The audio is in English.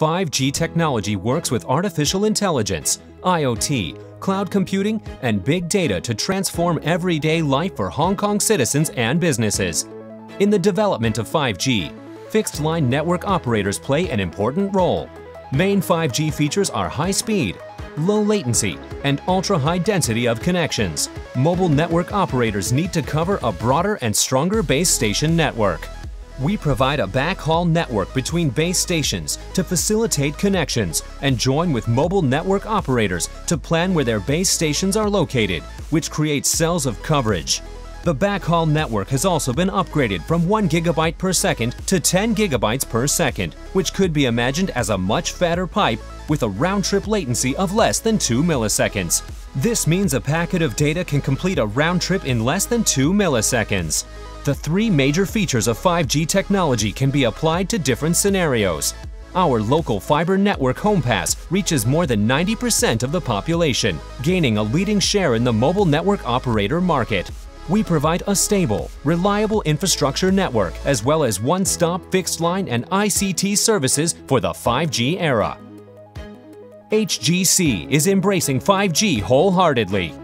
5G technology works with artificial intelligence, IoT, cloud computing, and big data to transform everyday life for Hong Kong citizens and businesses. In the development of 5G, fixed-line network operators play an important role. Main 5G features are high speed, low latency, and ultra-high density of connections. Mobile network operators need to cover a broader and stronger base station network. We provide a backhaul network between base stations to facilitate connections and join with mobile network operators to plan where their base stations are located, which creates cells of coverage. The backhaul network has also been upgraded from 1 gigabyte per second to 10 gigabytes per second, which could be imagined as a much fatter pipe with a round-trip latency of less than 2 milliseconds. This means a packet of data can complete a round trip in less than 2 milliseconds. The three major features of 5G technology can be applied to different scenarios. Our local fiber network HomePass reaches more than 90% of the population, gaining a leading share in the mobile network operator market we provide a stable, reliable infrastructure network as well as one-stop fixed line and ICT services for the 5G era. HGC is embracing 5G wholeheartedly